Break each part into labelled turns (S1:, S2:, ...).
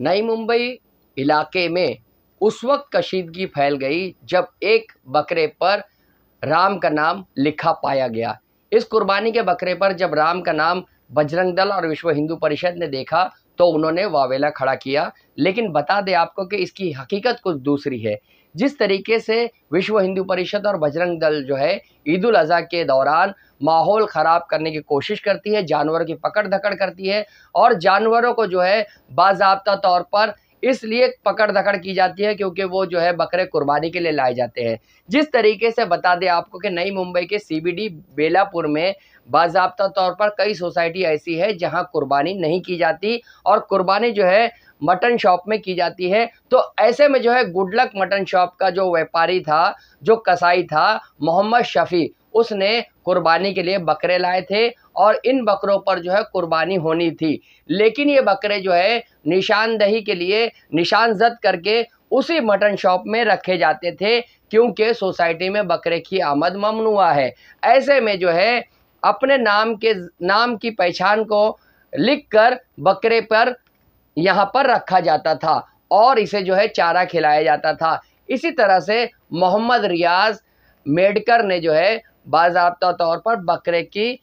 S1: नई मुंबई इलाके में उस वक्त कशीदगी फैल गई जब एक बकरे पर राम का नाम लिखा पाया गया। इस कुर्बानी के बकरे पर जब राम का नाम बजरंग दल और विश्व हिंदू परिषद ने देखा तो उन्होंने वावेला खड़ा किया। लेकिन बता दें आपको कि इसकी हकीकत कुछ दूसरी है। जिस तरीके से विश्व हिंदू परिषद और बजरंग दल जो है, ईद उल अज़हा के दौरान माहौल ख़राब करने की कोशिश करती है, जानवरों की पकड़ धकड़ करती है और जानवरों को जो है बाबा तौर पर इसलिए पकड़ धकड़ की जाती है क्योंकि वो जो है बकरे कुर्बानी के लिए लाए जाते हैं। जिस तरीके से बता दें आपको कि नई मुंबई के सीबीडी बेलापुर में बाबा तौर पर कई सोसाइटी ऐसी है जहाँ कुर्बानी नहीं की जाती और कुर्बानी जो है मटन शॉप में की जाती है। तो ऐसे में जो है गुडलक मटन शॉप का जो व्यापारी था, जो कसाई था, मोहम्मद शफ़ी उसने कुर्बानी के लिए बकरे लाए थे और इन बकरों पर जो है कुर्बानी होनी थी। लेकिन ये बकरे जो है निशानदही के लिए निशान जद करके उसी मटन शॉप में रखे जाते थे, क्योंकि सोसाइटी में बकरे की आमद ममनुआ है। ऐसे में जो है, अपने नाम के, नाम की पहचान को लिखकर बकरे पर यहाँ पर रखा जाता था और इसे जो है चारा खिलाया जाता था। इसी तरह से मोहम्मद रियाज मेडकर ने जो है बाबा तौर पर बकरे की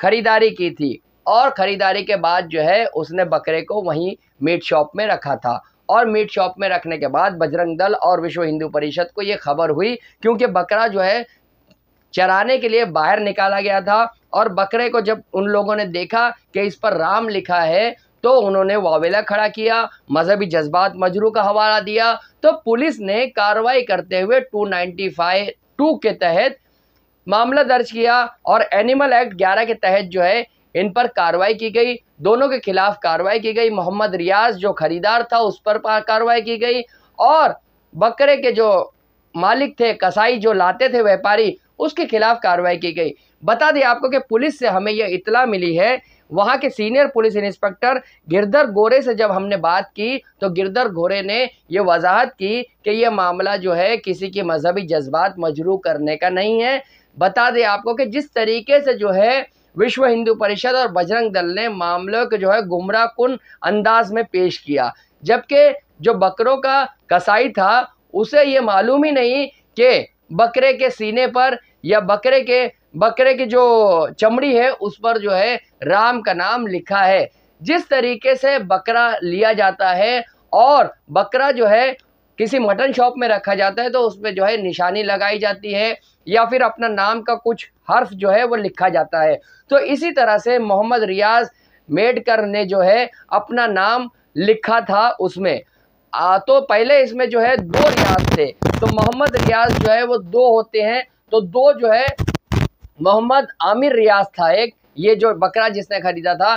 S1: खरीदारी की थी। और ख़रीदारी के बाद जो है, उसने बकरे को वहीं मीट शॉप में रखा था। और मीट शॉप में रखने के बाद बजरंग दल और विश्व हिंदू परिषद को ये खबर हुई, क्योंकि बकरा जो है, चराने के लिए बाहर निकाला गया था। और बकरे को जब उन लोगों ने देखा कि इस पर राम लिखा है तो उन्होंने वावेला खड़ा किया, मजहबी जज्बात मजरू का हवाला दिया। तो पुलिस ने कार्रवाई करते हुए 295 टू के तहत मामला दर्ज किया और एनिमल एक्ट 11 के तहत जो है, इन पर कार्रवाई की गई। दोनों के खिलाफ कार्रवाई की गई। मोहम्मद रियाज, जो खरीदार था, उस पर कार्रवाई की गई। और बकरे के जो मालिक थे, कसाई जो लाते थे व्यापारी, उसके खिलाफ कार्रवाई की गई। बता दें आपको कि पुलिस से हमें यह इतला मिली है। वहाँ के सीनियर पुलिस इंस्पेक्टर गिरधर गोरे से जब हमने बात की तो गिरधर गोरे ने यह वजाहत की कि यह मामला जो है, किसी के मजहबी जज्बात मजरू करने का नहीं है। बता दें आपको कि जिस तरीके से जो है विश्व हिंदू परिषद और बजरंग दल ने मामलों को जो है गुमराह कन अंदाज में पेश किया, जबकि जो बकरों का कसाई था, उसे ये मालूम ही नहीं कि बकरे के सीने पर या बकरे के, बकरे की जो चमड़ी है, उस पर जो है राम का नाम लिखा है। जिस तरीके से बकरा लिया जाता है और बकरा जो है किसी मटन शॉप में रखा जाता है तो उस पर जो है निशानी लगाई जाती है या फिर अपना नाम का कुछ हर्फ जो है वो लिखा जाता है। तो इसी तरह से मोहम्मद रियाज मेडकर ने जो है अपना नाम लिखा था उसमें। आ, तो पहले इसमें जो है दो रियाज थे। तो मोहम्मद रियाज जो है वो दो होते हैं। तो दो जो है मोहम्मद आमिर रियाज था एक। ये जो बकरा जिसने खरीदा था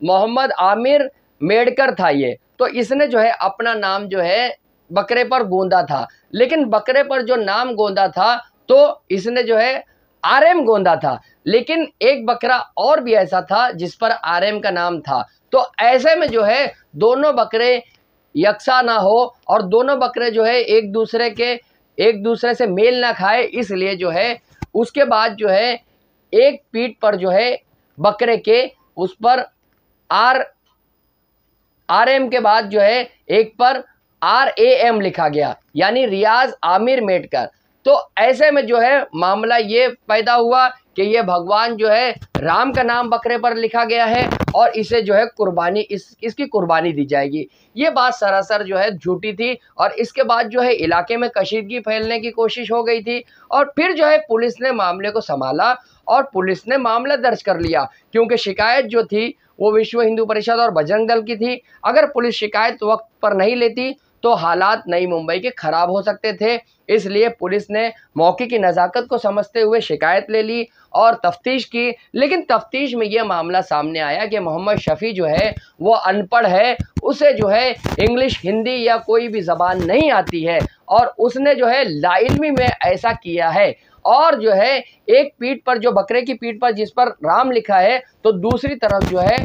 S1: मोहम्मद आमिर मेडकर था ये। तो इसने जो है अपना नाम जो है बकरे पर गोंदा था। लेकिन बकरे पर जो नाम गोंदा था तो इसने जो है आरएम गोंदा था। लेकिन एक बकरा और भी ऐसा था जिस पर आरएम का नाम था। तो ऐसे में जो है दोनों बकरे यकसा ना हो और दोनों बकरे जो है एक दूसरे के, एक दूसरे से मेल ना खाए, इसलिए जो है उसके बाद जो है एक पीठ पर जो है बकरे के, उस पर आर आर एम के बाद जो है एक पर आर ए एम लिखा गया, यानी रियाज आमिर मेटकर। तो ऐसे में जो है, मामला ये पैदा हुआ कि ये भगवान जो है, राम का नाम बकरे पर लिखा गया है और इसे जो है, कुर्बानी, इस, इसकी कुर्बानी दी जाएगी। ये बात सरासर जो है, झूठी थी और इसके बाद जो है, इलाके में कशीदगी फैलने की कोशिश हो गई थी और फिर जो है, पुलिस ने मामले को संभाला और पुलिस ने मामला दर्ज कर लिया, क्योंकि शिकायत जो थी, वो विश्व हिंदू परिषद और बजरंग दल की थी। अगर पुलिस शिकायत वक्त पर नहीं लेती तो हालात नई मुंबई के ख़राब हो सकते थे। इसलिए पुलिस ने मौके की नज़ाकत को समझते हुए शिकायत ले ली और तफ्तीश की। लेकिन तफ्तीश में यह मामला सामने आया कि मोहम्मद शफ़ी जो है, वो अनपढ़ है। उसे जो है, इंग्लिश, हिंदी या कोई भी ज़बान नहीं आती है और उसने जो है, लाइलमी में ऐसा किया है। और जो है, एक पीठ पर जो, बकरे की पीठ पर जिस पर राम लिखा है तो दूसरी तरफ़ जो है,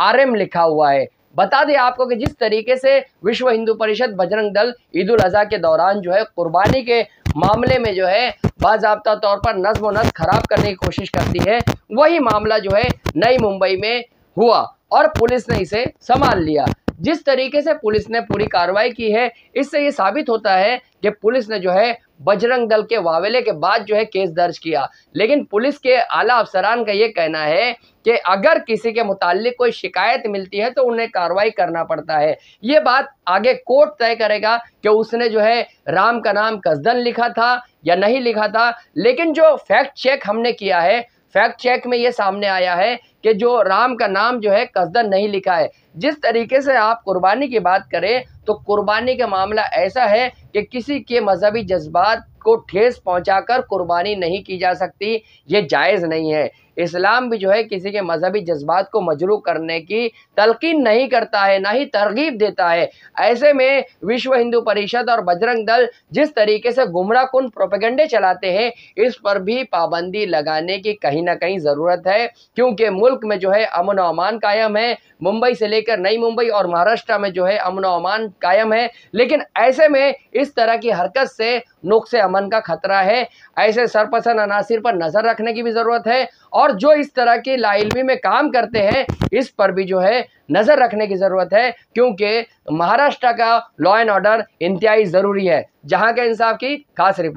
S1: आर लिखा हुआ है। बता दें आपको कि जिस तरीके से विश्व हिंदू परिषद बजरंग दल ईद उल अजहा के दौरान जो है कुर्बानी के मामले में जो है बाबा तौर पर नज्म नज खराब करने की कोशिश करती है, वही मामला जो है नई मुंबई में हुआ और पुलिस ने इसे संभाल लिया। जिस तरीके से पुलिस ने पूरी कार्रवाई की है, इससे ये साबित होता है कि पुलिस ने जो है, बजरंग दल के वावेले के बाद जो है केस दर्ज किया। लेकिन पुलिस के आला अफसरान का ये कहना है कि अगर किसी के मुतालिक कोई शिकायत मिलती है तो उन्हें कार्रवाई करना पड़ता है। ये बात आगे कोर्ट तय करेगा कि उसने जो है, राम का नाम कसदन लिखा था या नहीं लिखा था। लेकिन जो फैक्ट चेक हमने किया है, फैक्ट चेक में ये सामने आया है कि जो राम का नाम जो है कसदन नहीं लिखा है। जिस तरीके से आप कुर्बानी की बात करें तो कुर्बानी का मामला ऐसा है कि किसी के मजहबी जज्बात को ठेस पहुंचाकर कुर्बानी नहीं की जा सकती, ये जायज़ नहीं है। इस्लाम भी जो है किसी के मजहबी जज्बात को मजरू करने की तलकिन नहीं करता है, ना ही तरगीब देता है। ऐसे में विश्व हिंदू परिषद और बजरंग दल जिस तरीके से गुमराह कन प्रोपेगेंडे चलाते हैं, इस पर भी पाबंदी लगाने की कहीं ना कहीं ज़रूरत है, क्योंकि मुल्क में जो है अमन अमान कायम है। मुंबई से लेकर नई मुंबई और महाराष्ट्र में जो है अमन अमान कायम है। लेकिन ऐसे में इस तरह की हरकत से नुक्स अमन का खतरा है। ऐसे सरपसंद अनासर पर नज़र रखने की भी ज़रूरत है और जो इस तरह की लाइलमी में काम करते हैं, इस पर भी जो है नज़र रखने की ज़रूरत है, क्योंकि महाराष्ट्र का लॉ एंड ऑर्डर इंतहाई ज़रूरी है। जहाँ के इंसाफ की खास रिपोर्ट।